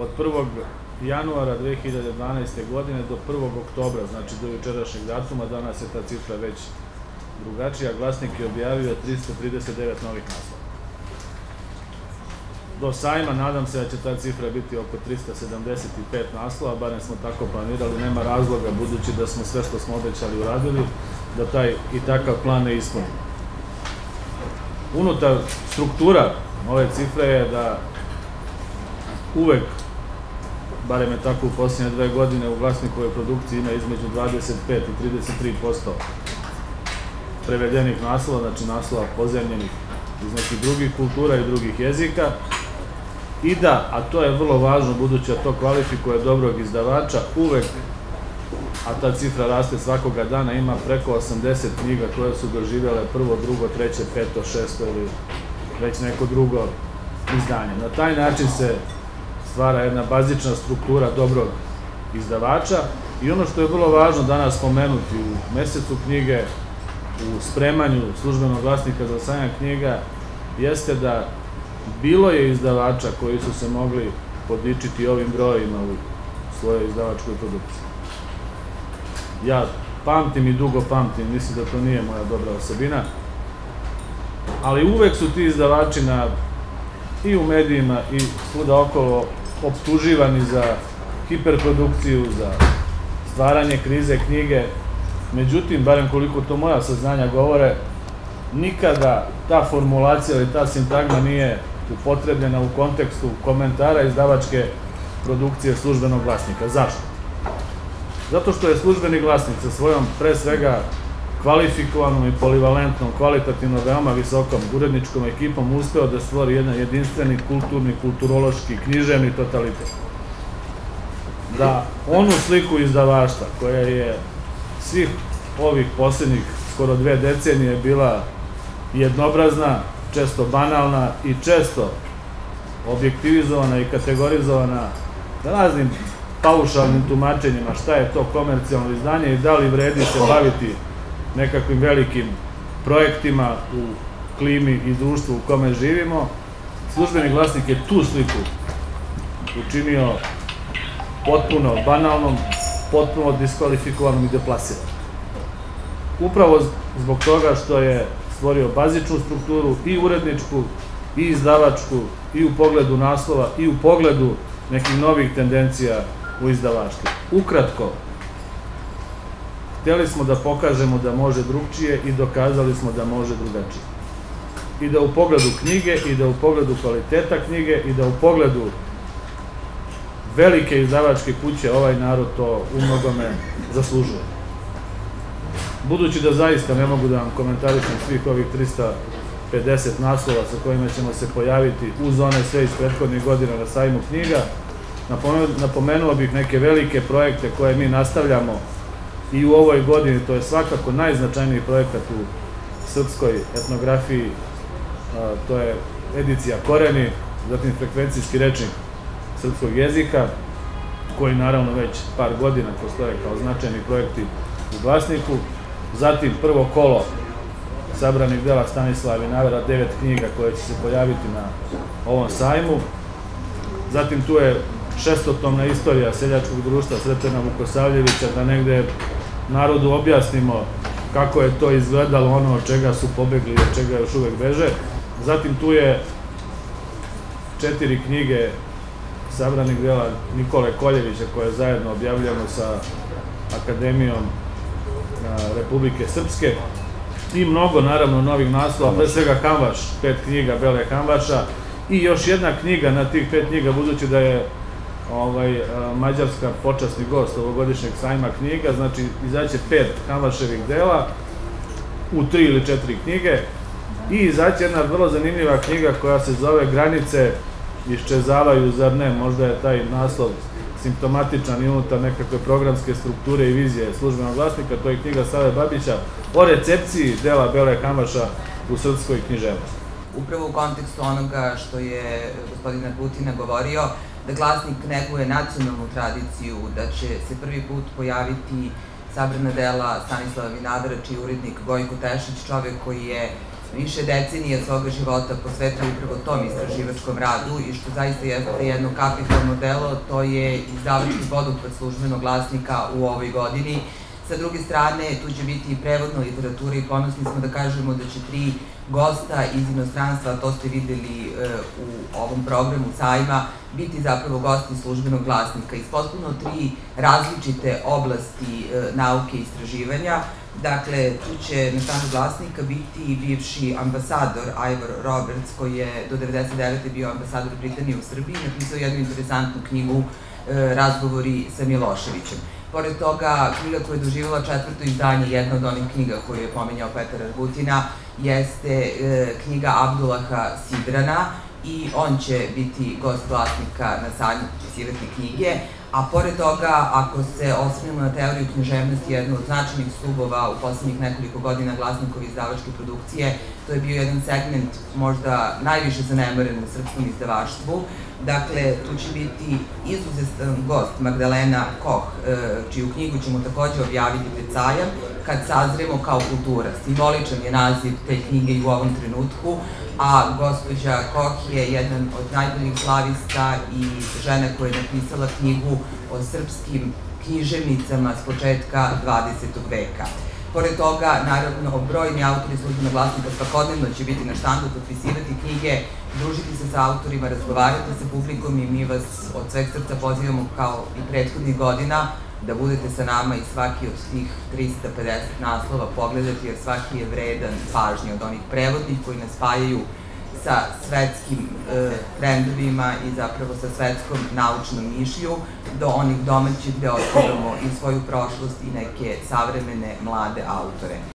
od 1. januara 2012. godine do 1. oktobra, znači do jučerašnjeg datuma, danas je ta cifra već drugačija, glasnik je objavio 339 novih naslova. Do sajma nadam se da će ta cifra biti oko 375 naslova, barem smo tako planirali, nema razloga budući da smo sve što smo obećali uradili, da taj i takav plan ne ispunimo. Unutar struktura ove cifre je da uvek, barem je tako u posljednje dve godine, u glasnikove produkciji ima između 25 i 33% prevedenih naslova, znači naslova pozemljenih iz nekih drugih kultura i drugih jezika, i da, a to je vrlo važno, budući da to kvalifikuje dobrog izdavača, uvek, a ta cifra raste svakoga dana, ima preko 80 knjiga koje su doživjele prvo, drugo, treće, peto, šesto ili već neko drugo izdanje. Na taj način se stvara jedna bazična struktura dobrog izdavača i ono što je vrlo važno danas spomenuti u mesecu knjige, u spremanju službenog glasnika za sajam knjiga, jeste da bilo je izdavača koji su se mogli podičiti ovim brojima u svojoj izdavačkoj produkciji. Ja pamtim i dugo pamtim, mislim da to nije moja dobra osobina, ali uvek su ti izdavači na, i u medijima i svuda okolo optuživani za hiperprodukciju, za stvaranje krize knjige, međutim, barem koliko to moja saznanja govore, nikada ta formulacija ili ta sintagma nije upotrebljena u kontekstu komentara izdavačke produkcije službenog glasnika. Zašto? Zato što je službeni glasnik sa svojom, pre svega, kvalifikovanom i polivalentnom, kvalitativno veoma visokom uredničkom ekipom uspeo da stvori jedan jedinstveni kulturni, kulturološki, književni totalitet. Da onu sliku izdavašta koja je svih ovih poslednjih skoro dve decenije bila jednobrazna, često banalna i često objektivizovana i kategorizovana raznim paušalnim tumačenjima šta je to komercijalno izdanje i da li vredi se baviti nekakvim velikim projektima u klimi i društvu u kome živimo. Službeni glasnik je tu sliku učinio potpuno banalnom, potpuno diskvalifikovanom i deplasiranom. Upravo zbog toga što je stvorio bazičnu strukturu i uredničku, i izdavačku, i u pogledu naslova, i u pogledu nekih novih tendencija u izdavaštvu. Ukratko, hteli smo da pokažemo da može drugčije i dokazali smo da može drugačije. I da u pogledu knjige, i da u pogledu kvaliteta knjige, i da u pogledu velike izdavačke kuće ovaj narod to u mnogome zaslužuje. Budući da zaista ne mogu da vam komentarišem svih ovih 350 naslova sa kojima ćemo se pojaviti uz one sve iz prethodnih godina na sajmu knjiga, napomenuo bih neke velike projekte koje mi nastavljamo i u ovoj godini, to je svakako najznačajniji projekat u srpskoj etnografiji, to je edicija Koreni, zatim frekvencijski rečnik srpskog jezika, koji naravno već par godina postoje kao značajni projekti u glasniku, zatim prvo kolo sabranih dela Stanislava Vinavera, devet knjiga koje će se pojaviti na ovom sajmu, zatim tu je šestotomna istorija seljačkog društva Sretena Vukosavljevića, da negde narodu objasnimo kako je to izgledalo ono od čega su pobegli i od čega još uvek beže. Zatim tu je četiri knjige sabranih dela Nikole Koljevića koje zajedno objavljamo sa Akademijom Republike Srpske. I mnogo naravno novih naslova, pre svega Hamvaš, pet knjiga Bele Hamvaša i još jedna knjiga na tih pet knjiga, budući da je ovaj, mađarska počasni gost ovogodišnjeg sajma knjiga, znači izaće pet Hamvaševih dela u tri ili četiri knjige i izaće jedna vrlo zanimljiva knjiga koja se zove Granice iščezavaju, zar ne, možda je taj naslov simptomatičan i unutar nekakve programske strukture i vizije službenog glasnika, to je knjiga Save Babića o recepciji dela Bele Hamaša u srpskoj književnosti. Upravo u kontekstu onoga što je gospodina Putina govorio, da glasnik neguje nacionalnu tradiciju, da će se prvi put pojaviti sabrana dela Stanislava Vinadara, čiji urednik Gojko Tešić, čovek koji je više decenija svoga života posvetio upravo tom istraživačkom radu i što zaista jeste jedno kapitalno delo, to je izdavački poduhvat službenog glasnika u ovoj godini. Sa druge strane, tu će biti i prevodna literatura i ponosni smo da kažemo da će tri gosta iz inostranstva, to ste videli e, u ovom programu sajma, biti zapravo gosti službenog glasnika iz potpuno tri različite oblasti e, nauke i istraživanja. Dakle, tu će na stranu glasnika biti bivši ambasador Ivor Roberts, koji je do 99. bio ambasador Britanije u Srbiji, napisao jednu interesantnu knjigu e, Razgovori sa Miloševićem. Pored toga, knjiga koja je doživala četvrto izdanje, jedna od onih knjiga koju je pominjao Petar Argutina, jeste e, knjiga Abdullaha Sidrana i on će biti gost vlasnika na sadnju pisivati knjige, a pored toga, ako se osmijemo na teoriju književnosti, jednu od značajnih stubova u poslednjih nekoliko godina glasnikove izdavačke produkcije, to je bio jedan segment možda najviše zanemaren u srpskom izdavaštvu, Dakle, tu će biti izuzetan gost Magdalena Koch, e, čiju knjigu ćemo takođe objaviti pred sajam, kad sazremo kao kultura. Simboličan je naziv te knjige i u ovom trenutku, a gospođa Koch je jedan od najboljih slavista i žena koja je napisala knjigu o srpskim književnicama s početka 20. veka. Pored toga, naravno, brojni autori službenog glasnika svakodnevno će biti na štandu, potpisivati knjige, družiti se sa autorima, razgovarati sa publikom i mi vas od sveg srca pozivamo kao i prethodnih godina da budete sa nama i svaki od tih 350 naslova pogledati jer svaki je vredan pažnje od onih prevodnih koji nas spajaju sa svetskim e, trendovima i zapravo sa svetskom naučnom mišlju do onih domaćih gde otkrivamo i svoju prošlost i neke savremene mlade autore.